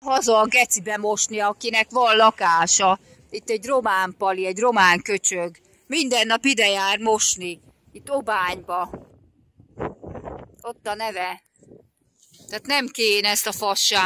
Haza a gecibe mosni, akinek van lakása. Itt egy román pali, egy román köcsög. Minden nap ide jár mosni. Itt Obányba. Ott a neve. Tehát nem kéne ezt a fasság.